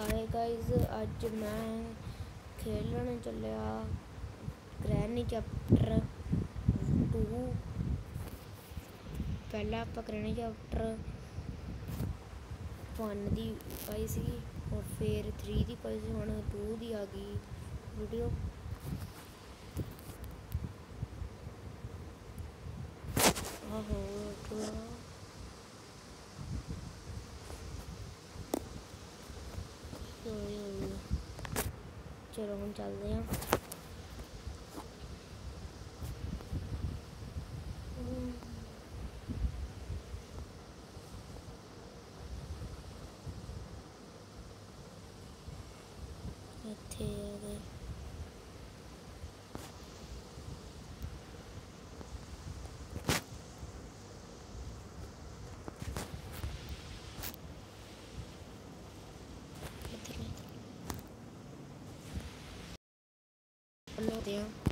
ਹਾਏ ਗਾਇਜ਼ ਅੱਜ ਮੈਂ ਖੇਲਣ ਚੱਲਿਆ ਗ੍ਰੈਨੀ ਚੈਪਟਰ 2 ਪਹਿਲਾਂ ਆਪਾਂ ਗ੍ਰੈਨੀ ਚੈਪਟਰ 1 ਦੀ ਪਾਈ ਸੀ ਔਰ ਫਿਰ 3 ਦੀ ਪਾਈ ਸੀ ਹੁਣ 2 ਦੀ ਆ ਗਈ ਵੀਡੀਓ ਆਹੋ ਟੂਆ 실제로 혼자 래요 好的。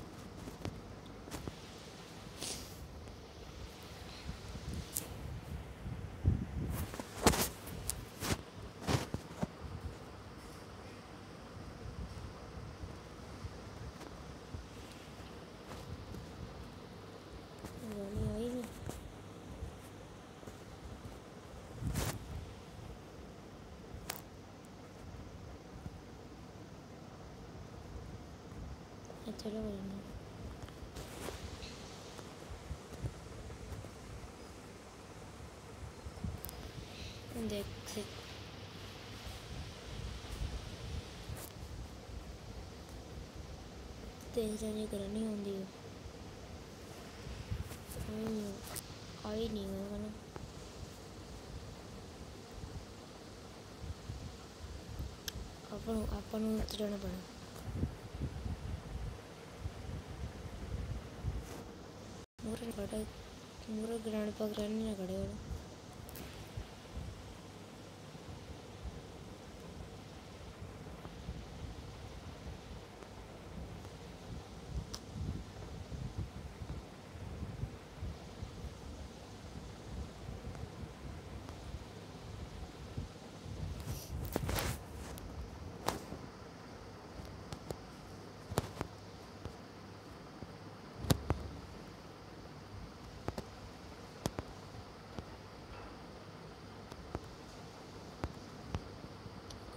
ਚਲੋ ਕੋਈ ਨਹੀਂ ਦੇਖ ਤੇਜ਼ ਨਹੀਂ ਕਰਨੀ ਹੁੰਦੀ ਹੈ ਆਈ ਨਹੀਂ ਮੈਂ ਨਾ ਆਪਾਂ ਨੂੰ ਆਪਾਂ ਨੂੰ ਉਤਰਣਾ ਪੈਣਾ گرانڈ پکڑا کھڑے ہو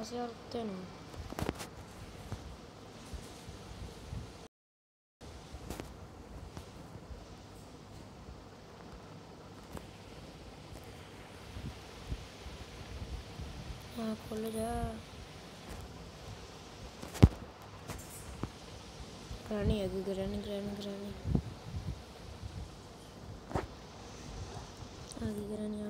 passear nah, tână. Acolo da. Granny, ya, granny, granny, granny. Adi granny.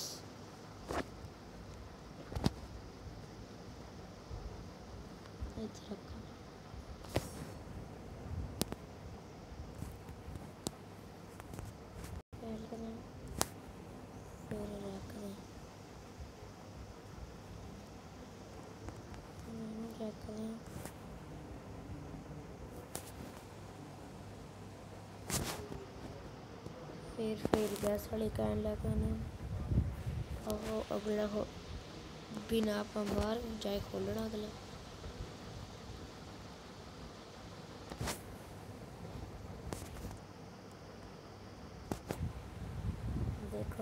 پھر پھر گیس اگلا بنا پمبار جائے کھولنا اگلا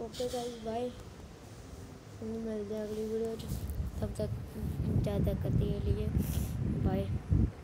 اوکے سر بائے ملتے اگلی ویڈیو تب تک زیادہ کرتے لیے بائے